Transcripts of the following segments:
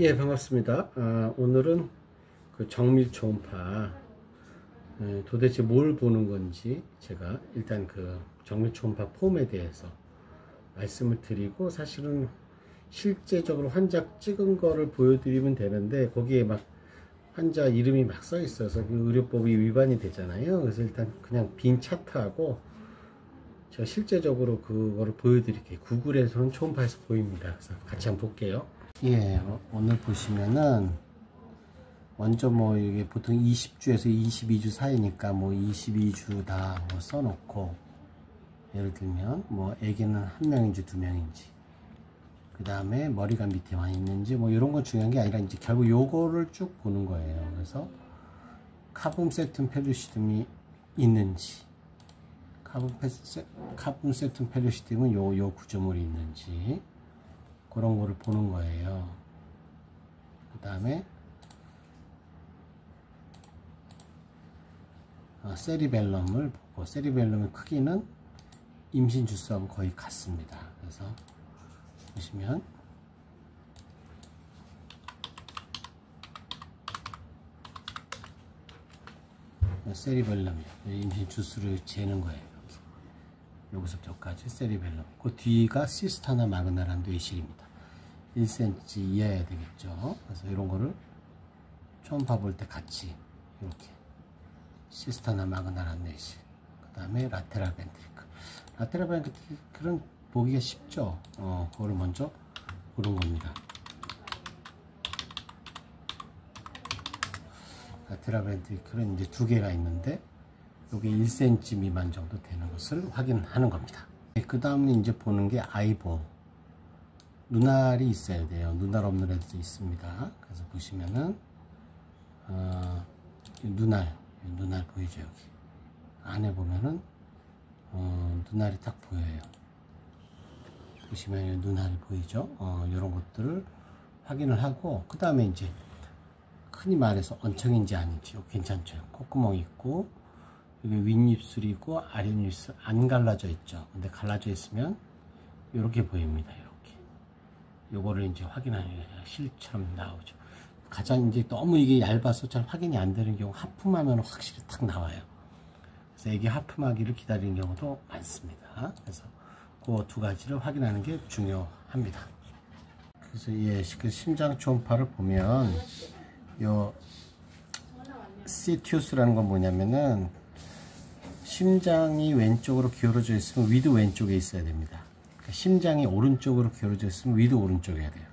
예 반갑습니다. 아, 오늘은 그 정밀 초음파 에, 도대체 뭘 보는 건지 제가 일단 그 정밀 초음파 폼에 대해서 말씀을 드리고 사실은 실제적으로 환자 찍은 거를 보여드리면 되는데 거기에 막 환자 이름이 막 써 있어서 그 의료법이 위반이 되잖아요. 그래서 일단 그냥 빈 차트하고 제가 실제적으로 그거를 보여드릴게요. 구글에서는 초음파에서 보입니다. 그래서 같이 한번 볼게요 예, 어, 오늘 보시면은 먼저 뭐 이게 보통 20주에서 22주 사이니까 뭐 22주 다 뭐 써놓고 예를 들면 뭐 애기는 한 명인지 두 명인지 그 다음에 머리가 밑에만 있는지 뭐 이런 건 중요한 게 아니라 이제 결국 요거를 쭉 보는 거예요. 그래서 cavum septum pellucidum이 있는지 cavum, pe, cavum septum pellucidum은 요, 요 구조물이 있는지 그런 거를 보는 거예요. 그 다음에 어, 세리벨럼을 보고 세리벨럼의 크기는 임신 주수하고 거의 같습니다. 그래서 보시면 세리벨럼이 임신 주수를 재는 거예요. 여기서부터 여기까지 세리벨럼 그 뒤가 시스타나 마그나란 뇌실입니다 1cm 이하여야 되겠죠 그래서 이런 거를 초음파 볼때 같이 이렇게 시스타나 마그나란 뇌실 그 다음에 라테랄 벤트리클 라테랄 벤트리클은 보기가 쉽죠 어, 그거를 먼저 보는 겁니다 라테랄 벤트리클은 이제 두 개가 있는데 여기 1cm 미만 정도 되는 것을 확인하는 겁니다. 네, 그 다음은 이제 보는 게 아이보. 눈알이 있어야 돼요. 눈알 없는 애들도 있습니다. 그래서 보시면은, 어, 눈알, 눈알 보이죠, 여기. 안에 보면은, 어, 눈알이 딱 보여요. 보시면 눈알이 보이죠? 어, 이런 것들을 확인을 하고, 그 다음에 이제, 흔히 말해서 언청인지 아닌지 괜찮죠. 콧구멍 있고, 여기 윗입술이고 아랫입술 안 갈라져 있죠. 근데 갈라져 있으면 이렇게 보입니다. 요거를 이제 확인하는 실처럼 나오죠. 가장 이제 너무 이게 얇아서 잘 확인이 안 되는 경우 하품하면 확실히 탁 나와요. 그래서 이게 하품하기를 기다리는 경우도 많습니다. 그래서 그 두 가지를 확인하는 게 중요합니다. 그래서 예, 그 심장 초음파를 보면 요 situs라는 건 뭐냐면은 심장이 왼쪽으로 기울어져 있으면 위도 왼쪽에 있어야 됩니다. 그러니까 심장이 오른쪽으로 기울어져 있으면 위도 오른쪽에 해야 돼요.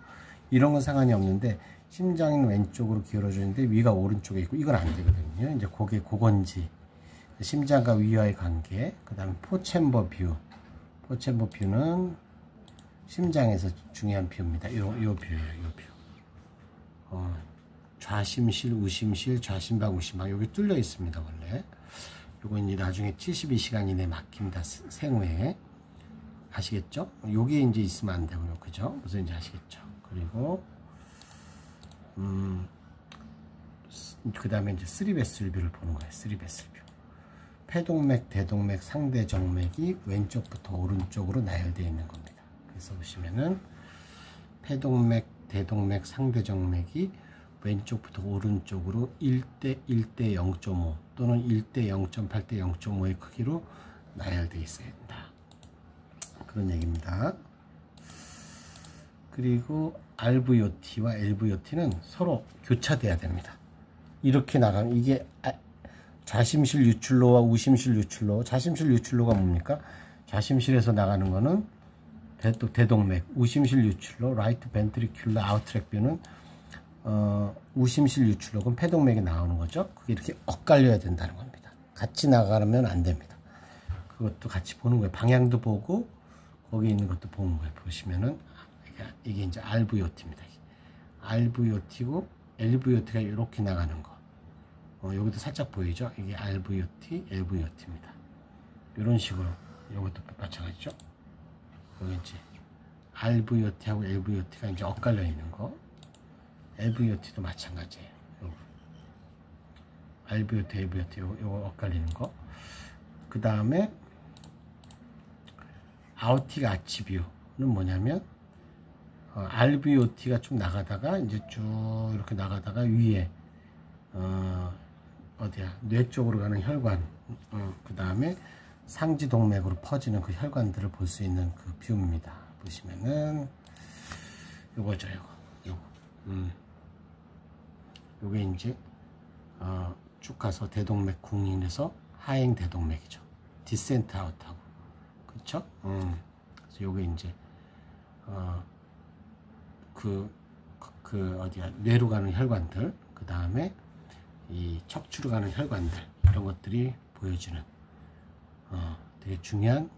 이런 건 상관이 없는데 심장이 왼쪽으로 기울어져 있는데 위가 오른쪽에 있고 이건 안 되거든요. 이제 그게 그건지 심장과 위와의 관계 그 다음에 four chamber view 포챔버 뷰는 심장에서 중요한 view입니다. 요, 요 view예요. 요 view. 어, 좌심실, 우심실, 좌심방, 우심방 여기 뚫려 있습니다. 원래. 요거 이제 나중에 72시간 이내 막힙니다. 생후에. 아시겠죠? 여기에 이제 있으면 안 되고요. 그죠? 무슨 인지 아시겠죠? 그리고, 음, 그 다음에 이제 three vessel view를 보는 거예요. three vessel view. 폐동맥, 대동맥, 상대정맥이 왼쪽부터 오른쪽으로 나열되어 있는 겁니다. 그래서 보시면은 폐동맥, 대동맥, 상대정맥이 왼쪽부터 오른쪽으로 1대 1대 0.5 또는 1대 0.8대 0.5의 크기로 나열되어 있어야 된다. 그런 얘기입니다. 그리고 RVOT와 LVOT는 서로 교차돼야 됩니다. 이렇게 나가면 이게 아, 좌심실 유출로와 우심실 유출로 좌심실 유출로가 뭡니까? 좌심실에서 나가는 거는 대동맥, 우심실 유출로, right ventricular out tract view는 어, 우심실 유출로는 폐동맥에 나오는 거죠. 그게 이렇게 엇갈려야 된다는 겁니다. 같이 나가면 안 됩니다. 그것도 같이 보는 거예요. 방향도 보고 거기 있는 것도 보는 거예요. 보시면은 이게, 이제 RVOT입니다. RVOT고 LVOT가 이렇게 나가는 거. 어, 여기도 살짝 보이죠? 이게 RVOT, LVOT입니다. 이런 식으로 이것도 마찬가지죠. 여기 이제 RVOT하고 LVOT가 이제 엇갈려 있는 거. LVOT도 마찬가지예요. RVOT, LVOT 요거 엇갈리는 거. 그 다음에 aortic arch view는 뭐냐면 어, RVOT가 쭉 나가다가 이제 쭉 이렇게 나가다가 위에 어, 어디야? 뇌 쪽으로 가는 혈관 어, 그 다음에 상지 동맥으로 퍼지는 그 혈관들을 볼 수 있는 그 view입니다. 보시면은 요거죠 요거. 요거. 음. 요게 이제 어, 쭉 가서 대동맥 국린에서 하행 대동맥이죠. 디센트 아웃하고 그쵸 음. 그래서 요게 이제 어, 그, 그 어디야 뇌로 가는 혈관들 그 다음에 이 척추로 가는 혈관들 이런 것들이 보여지는 어, 되게 중요한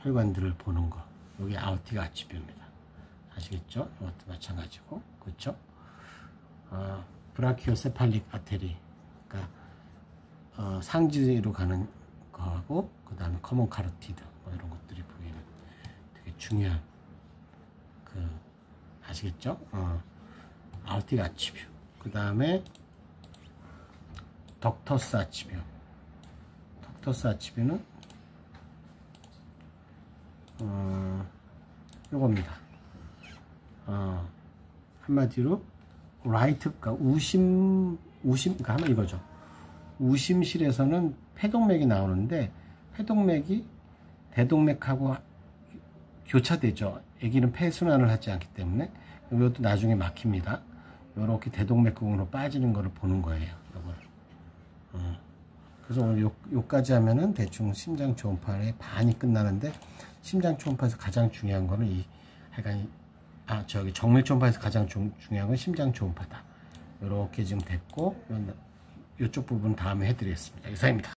혈관들을 보는 거 여기 아우티가 아치뷰입니다 아시겠죠? 이것도 마찬가지고 그렇죠? 어, brachiocephalic artery 그러니까 어, 상지로 가는 거하고 그 다음에 common carotid 뭐 이런 것들이 보이는 되게 중요한 그 아시겠죠? 어, aortic arch view. 그 다음에 ductus arch view. ductus arch view는 어, 요겁니다. 어, 한마디로 라이트, 그러니까 우심, 우심, 그러니까 한번 이거죠. 우심실에서는 폐동맥이 나오는데 폐동맥이 대동맥하고 교차되죠. 아기는 폐순환을 하지 않기 때문에 이것도 나중에 막힙니다. 이렇게 대동맥경으로 빠지는 것을 보는 거예요. 이걸. 어. 그래서 오늘 요, 요까지 하면은 대충 심장 초음파의 반이 끝나는데 심장 초음파에서 가장 중요한 거는 이 하여간 아 저기 정밀 초음파에서 가장 중, 중요한 건 심장 초음파다. 이렇게 지금 됐고 요, 요쪽 부분 다음에 해드리겠습니다. 이상입니다.